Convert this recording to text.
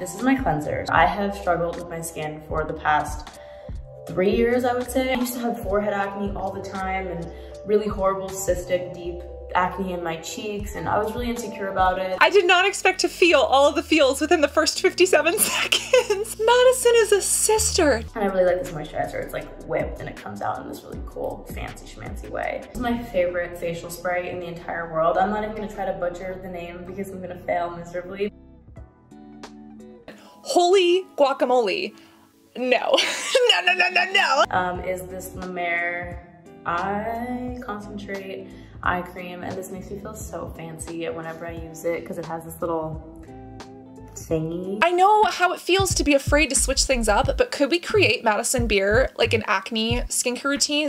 This is my cleanser. I have struggled with my skin for the past three years, I would say. I used to have forehead acne all the time and really horrible cystic deep acne in my cheeks and I was really insecure about it. I did not expect to feel all of the feels within the first 57 seconds. Madison is a sister. And I really like this moisturizer. It's like whipped and it comes out in this really cool fancy schmancy way. This is my favorite facial spray in the entire world. I'm not even gonna try to butcher the name because I'm gonna fail miserably. Holy guacamole. No. no, no, no, no, no. Um, is this La Mer Eye Concentrate eye cream and this makes me feel so fancy whenever I use it because it has this little thingy. I know how it feels to be afraid to switch things up, but could we create Madison Beer like an acne skincare routine